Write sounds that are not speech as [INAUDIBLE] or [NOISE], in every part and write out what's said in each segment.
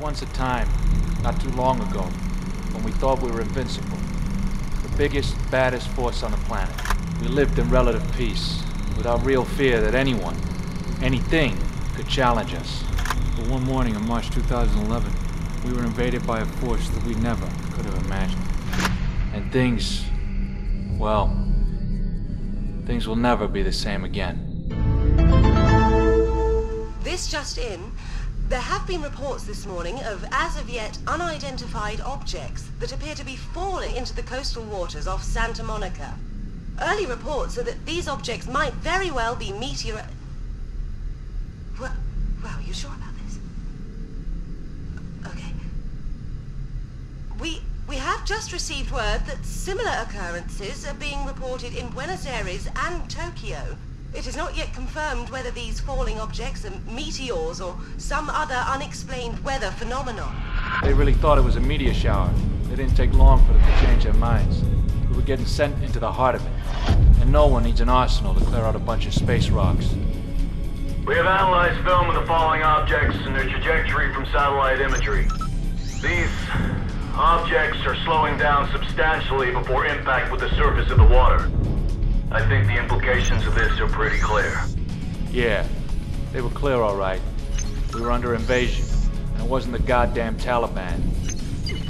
Once a time, not too long ago, when we thought we were invincible. The biggest, baddest force on the planet. We lived in relative peace, without real fear that anyone, anything, could challenge us. But one morning in March 2011, we were invaded by a force that we never could have imagined. And things, well, things will never be the same again. This just in. There have been reports this morning of as of yet unidentified objects that appear to be falling into the coastal waters off Santa Monica. Early reports are that these objects might very well be meteor... Well, well, you sure about this? Okay. We, we have just received word that similar occurrences are being reported in Buenos Aires and Tokyo. It is not yet confirmed whether these falling objects are meteors or some other unexplained weather phenomenon. They really thought it was a meteor shower. It didn't take long for them to change their minds. We were getting sent into the heart of it. And no one needs an arsenal to clear out a bunch of space rocks. We have analyzed film of the falling objects and their trajectory from satellite imagery. These objects are slowing down substantially before impact with the surface of the water. I think the implications of this are pretty clear. Yeah, they were clear all right. We were under invasion, and it wasn't the goddamn Taliban.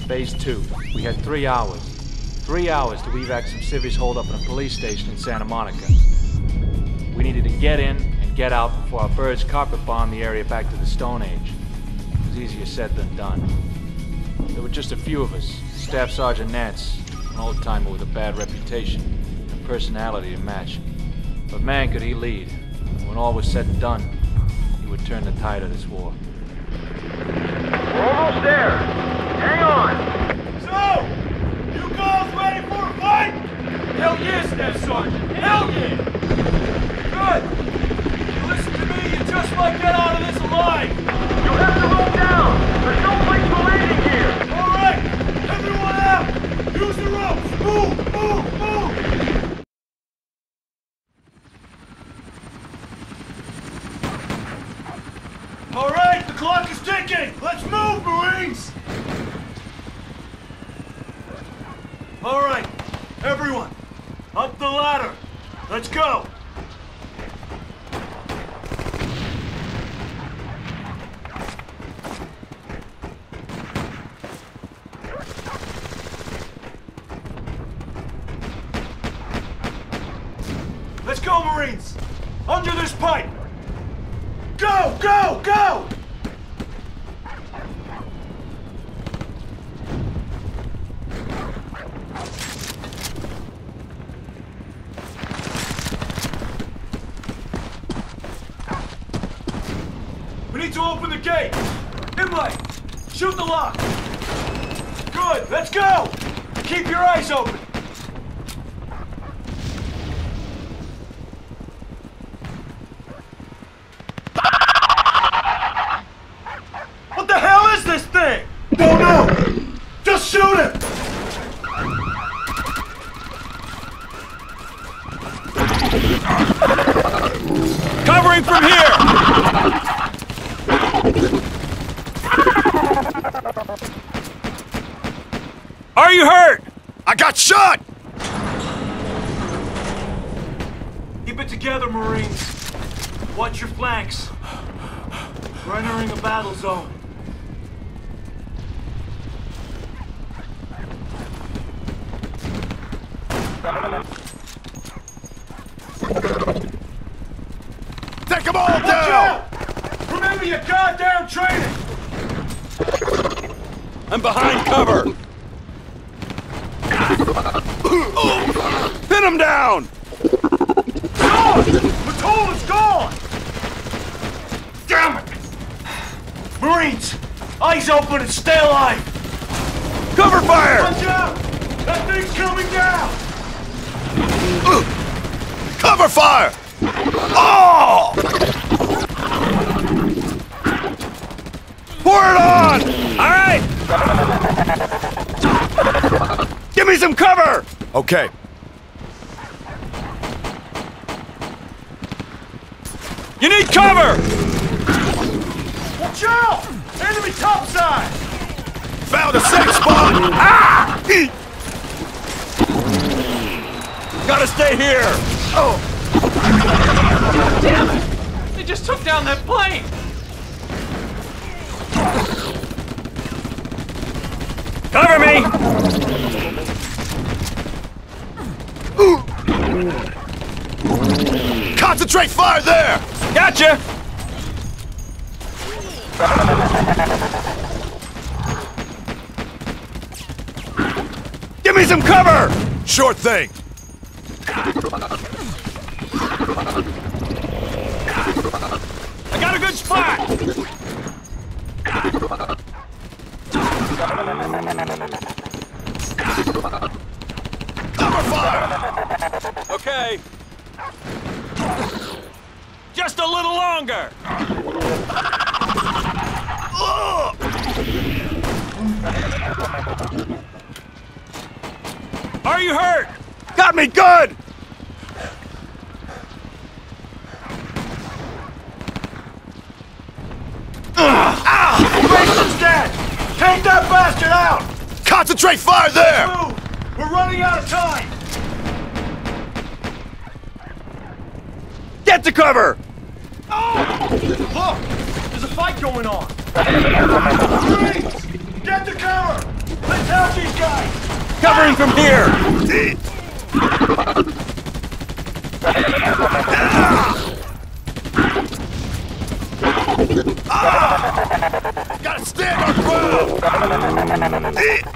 Phase two. We had three hours. Three hours to evac some civvies holed up in a police station in Santa Monica. We needed to get in and get out before our birds carpet bombed the area back to the Stone Age. It was easier said than done. There were just a few of us. Staff Sergeant Nantz, an old timer with a bad reputation personality to match. But man, could he lead. When all was said and done, he would turn the tide of this war. We're almost there! Hang on! So, you girls ready for a fight? Hell yes, Staff Sergeant. Hell yeah! Good. You listen to me, you just might get out of this alive. You have to roll down! There's no place for landing here! All right, everyone out. Use the ropes. Move, move, move. All right, the clock is ticking. Let's move, Marines. All right, everyone, up the ladder. Let's go. Let's go, Marines! Under this pipe! Go, go, go! We need to open the gate! Imlay, shoot the lock! Good, let's go! Keep your eyes open! What the hell is this thing? Don't know! Just shoot it! Covering from here! Are you hurt? I got shot! Keep it together, Marines. Watch your flanks. We're entering a battle zone. Take them all Watch down! out! Remember your goddamn training! I'm behind cover! Pin him down! Gone! Patrol is gone! Damn it! Marines! Eyes open and stay alive! Cover fire! Watch out! That thing's coming down! Cover fire! Oh! Pour it on! All right! Give me some cover! Okay. You need cover! Watch out! Enemy topside! Found a safe spot! Ah! Gotta stay here! Oh. Damn it! They just took down that plane! Cover me! Concentrate fire there! Gotcha! [LAUGHS] Give me some cover! Sure thing! I got a good spot! Cover fire! Okay. Just a little longer! Are you hurt? Got me good! Mason's dead! Take that bastard out! Concentrate fire there! Move! We're running out of time! Get to cover! Oh! Look! There's a fight going on! Marines! Get the cover! Let's help these guys! Covering from here! Ah! Gotta stand our ground! [LAUGHS]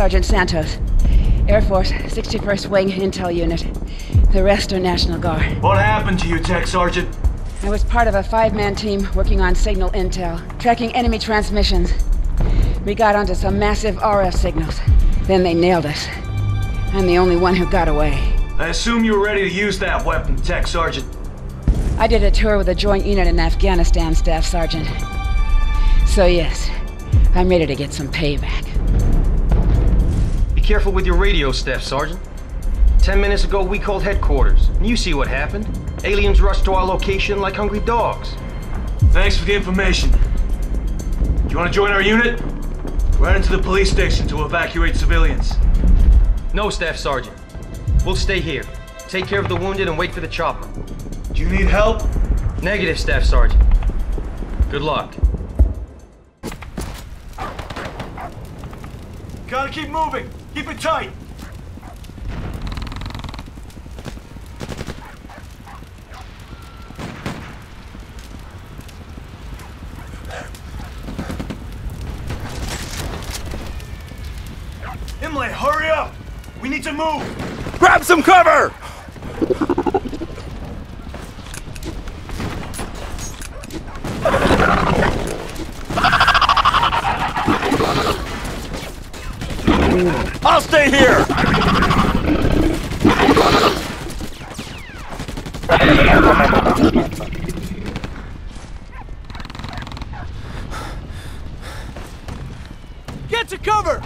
Sergeant Santos, Air Force 61st Wing Intel Unit. The rest are National Guard. What happened to you, Tech Sergeant? I was part of a five man team working on signal intel, tracking enemy transmissions. We got onto some massive RF signals. Then they nailed us. I'm the only one who got away. I assume you were ready to use that weapon, Tech Sergeant. I did a tour with a joint unit in Afghanistan, Staff Sergeant. So, yes, I'm ready to get some payback. Careful with your radio, Staff Sergeant. Ten minutes ago, we called headquarters, and you see what happened. Aliens rushed to our location like hungry dogs. Thanks for the information. Do you want to join our unit? We're heading to the police station to evacuate civilians. No, Staff Sergeant. We'll stay here. Take care of the wounded and wait for the chopper. Do you need help? Negative, Staff Sergeant. Good luck. Gotta keep moving. Keep it tight. Imlay, hurry up! We need to move! Grab some cover! I'll stay here! Get to cover!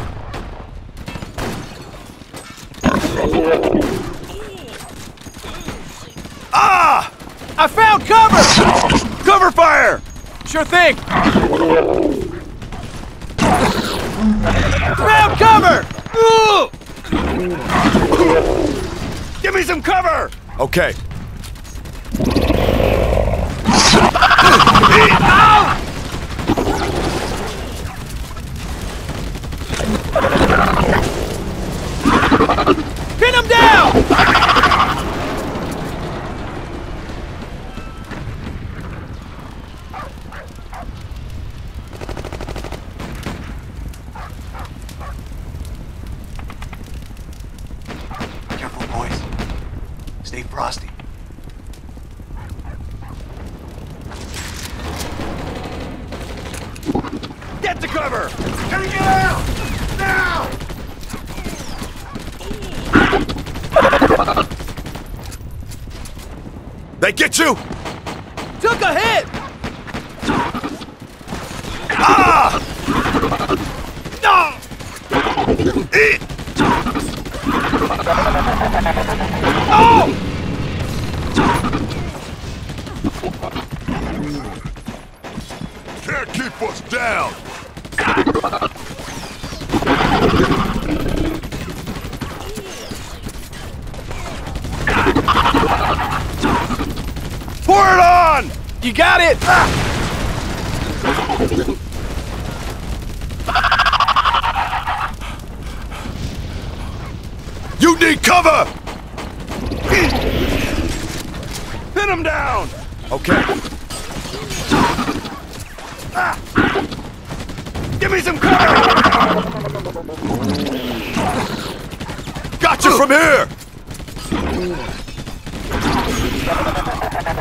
Ah! I found cover! Cover fire! Sure thing! Found cover! Give me some cover! Okay. [LAUGHS] Pin get you? To Look ahead! Ah! No! Eat! Oh! Can't keep us down! Pour it on! You got it! You need cover! Pin him down! Okay. Ah! Give me some cover! Got you from here! Oh!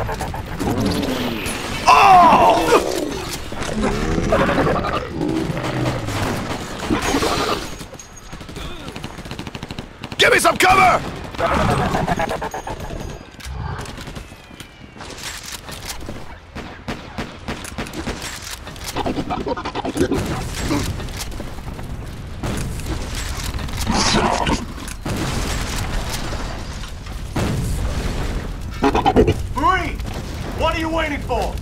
Give me some cover! Marine! What are you waiting for?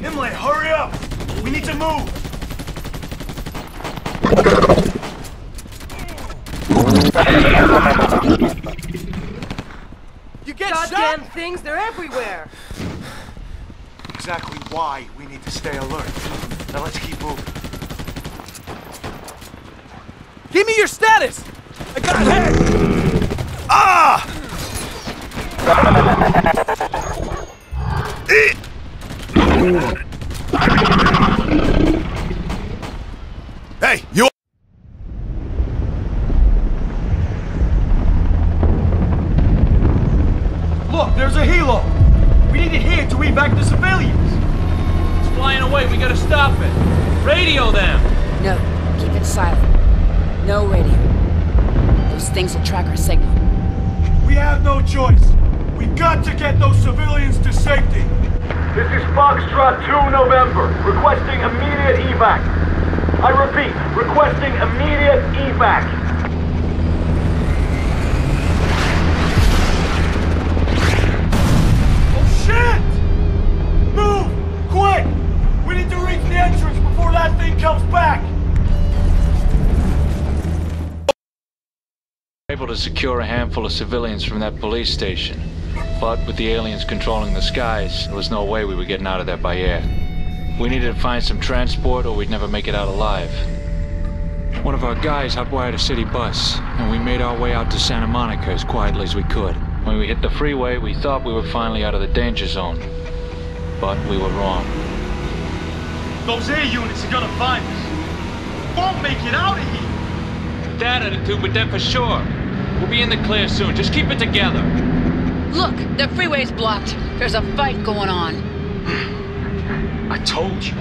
Imlay, hurry up! We need to move! You get Goddamn shot? things, they're everywhere. Exactly why we need to stay alert. Now let's keep moving. Give me your status! I got hit! Ah! [LAUGHS] civilians to safety. This is Foxtrot 2 November, requesting immediate evac. I repeat, requesting immediate evac. Oh shit! Move! Quick! We need to reach the entrance before that thing comes back! Able to secure a handful of civilians from that police station. But with the aliens controlling the skies, there was no way we were getting out of there by air. We needed to find some transport or we'd never make it out alive. One of our guys hotwired a city bus, and we made our way out to Santa Monica as quietly as we could. When we hit the freeway, we thought we were finally out of the danger zone. But we were wrong. Those air units are gonna find us. Won't make it out of here! That attitude, but then for sure. We'll be in the clear soon. Just keep it together. Look, the freeway's blocked. There's a fight going on. [SIGHS] I told you.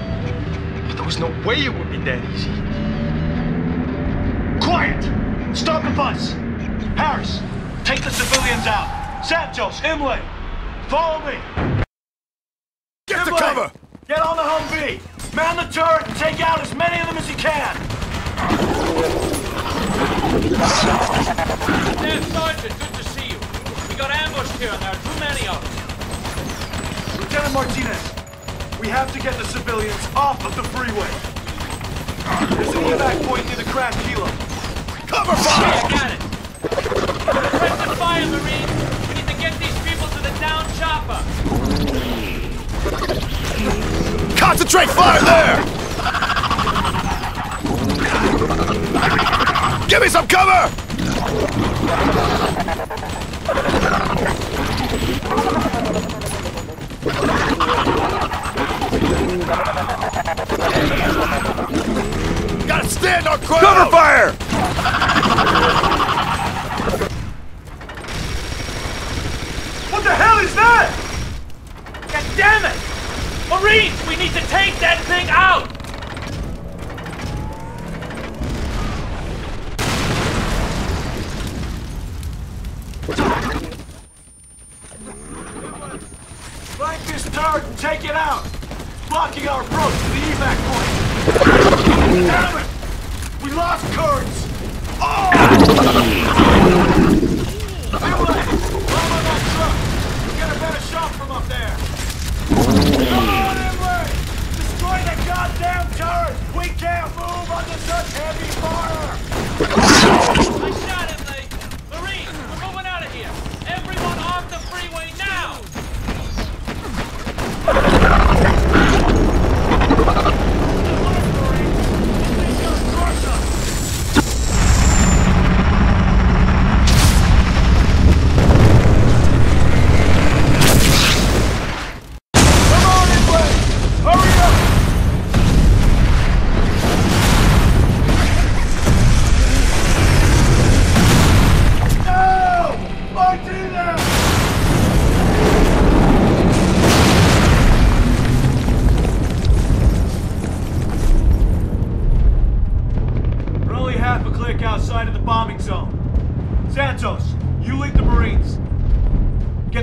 But there was no way it would be that easy. Quiet! Stop the bus! Harris, take the civilians out. Santos, Imlay, follow me. get to Imlay, cover! Get on the Humvee. Man the turret and take out as many of them as you can. There, Sergeant, ambushed here and there are too many of them. Lieutenant Martinez, we have to get the civilians off of the freeway. There's an evac point near the crash kilo. Cover fire! I got it. Press the fire, Marine. We need to get these people to the down chopper. Concentrate fire there! Give me some cover! Gotta stand on ground! Cover fire! what the hell is that? God damn it! Marines, we need to take that thing out! Damn it! We lost currents! Oh! Goddamn turret! We can't move under such heavy fire!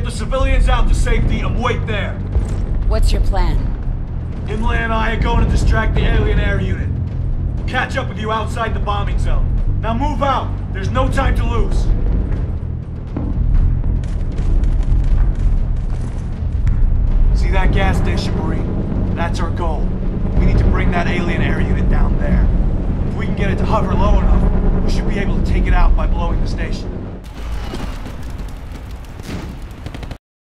Get the civilians out to safety and wait there. What's your plan? Imlay and I are going to distract the alien air unit. We'll catch up with you outside the bombing zone. Now move out. There's no time to lose. See that gas station, Marine? That's our goal. We need to bring that alien air unit down there. If we can get it to hover low enough, we should be able to take it out by blowing the station.